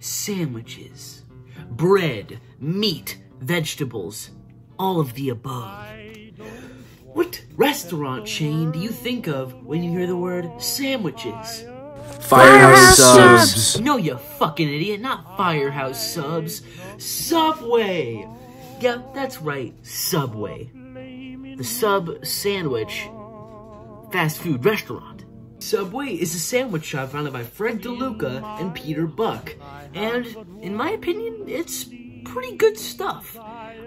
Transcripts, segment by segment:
sandwiches, bread, meat, vegetables, all of the above. What restaurant chain do you think of when you hear the word sandwiches? Firehouse subs. No, you fucking idiot, not Firehouse Subs. Subway! Yeah, that's right, Subway. The sub sandwich fast food restaurant. Subway is a sandwich shop founded by Fred DeLuca and Peter Buck. And, in my opinion, it's pretty good stuff.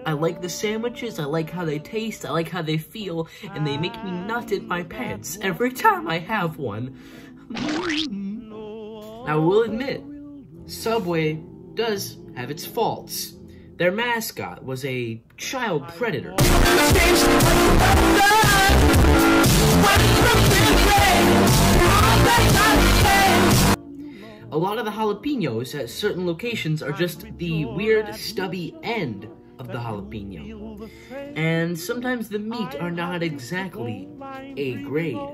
I like the sandwiches, I like how they taste, I like how they feel, and they make me nut in my pants every time I have one. I will admit, Subway does have its faults. Their mascot was a child predator. Lot of the jalapenos at certain locations are just the weird stubby end of the jalapeno. And sometimes the meat are not exactly A grade.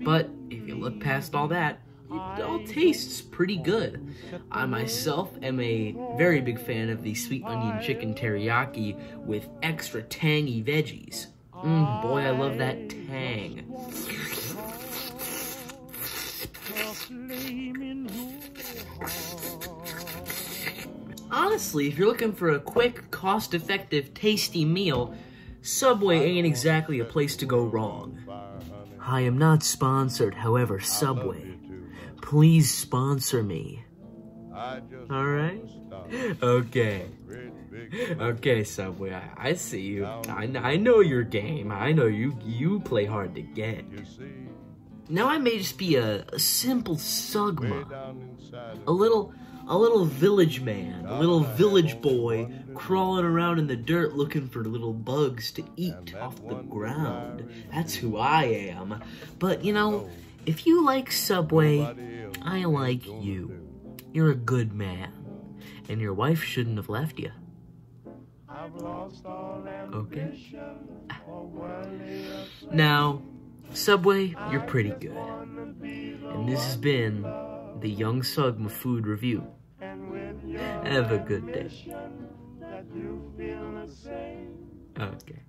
But if you look past all that, it all tastes pretty good. I myself am a very big fan of the sweet onion chicken teriyaki with extra tangy veggies. Mmm, boy, I love that tang. Honestly, if you're looking for a quick, cost-effective, tasty meal, Subway ain't exactly a place to go wrong. I am not sponsored, however, Subway, please sponsor me. Alright? Okay. Okay, Subway, I, I see you. I, I know your game. I know you you play hard to get. Now I may just be a, a simple Sugma. A little a little village man, a little village boy crawling around in the dirt looking for little bugs to eat off the ground. That's who I am. But, you know, if you like Subway, I like you. You're a good man. And your wife shouldn't have left you. Okay? Now, Subway, you're pretty good. And this has been the Yung Sugma Food Review. Have a good day. Okay.